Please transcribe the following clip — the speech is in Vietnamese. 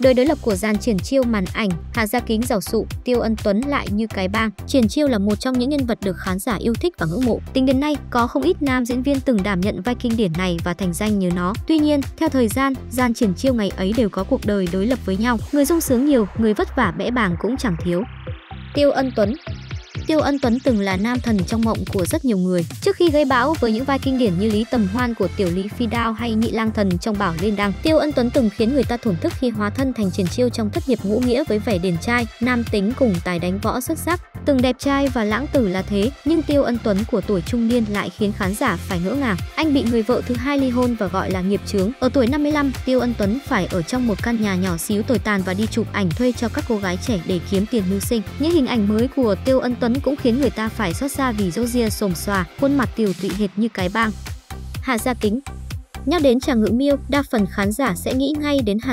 Đời đối lập của dàn triển chiêu màn ảnh, Hà Gia Kính giàu sụ, Tiêu Ân Tuấn lại như cái bang. Triển chiêu là một trong những nhân vật được khán giả yêu thích và ngưỡng mộ. Tính đến nay, có không ít nam diễn viên từng đảm nhận vai kinh điển này và thành danh nhờ nó. Tuy nhiên, theo thời gian, dàn triển chiêu ngày ấy đều có cuộc đời đối lập với nhau. Người sung sướng nhiều, người vất vả bẽ bàng cũng chẳng thiếu. Tiêu Ân Tuấn Tiêu Ân Tuấn từng là nam thần trong mộng của rất nhiều người. Trước khi gây bão với những vai kinh điển như Lý Tầm Hoan của Tiểu Lý Phi Đao hay Nhị Lang Thần trong Bảo Liên Đăng, Tiêu Ân Tuấn từng khiến người ta thổn thức khi hóa thân thành triển chiêu trong thất nghiệp ngũ nghĩa với vẻ điển trai, nam tính cùng tài đánh võ xuất sắc. Từng đẹp trai và lãng tử là thế, nhưng Tiêu Ân Tuấn của tuổi trung niên lại khiến khán giả phải ngỡ ngàng. Anh bị người vợ thứ hai ly hôn và gọi là nghiệp chướng. Ở tuổi 55, Tiêu Ân Tuấn phải ở trong một căn nhà nhỏ xíu tồi tàn và đi chụp ảnh thuê cho các cô gái trẻ để kiếm tiền mưu sinh. Những hình ảnh mới của Tiêu Ân Tuấn cũng khiến người ta phải xót xa vì râu ria xồm xòa, khuôn mặt tiểu tụy hệt như cái bang. Hà Gia Kính Nhắc đến chàng ngự miêu, đa phần khán giả sẽ nghĩ ngay đến Hà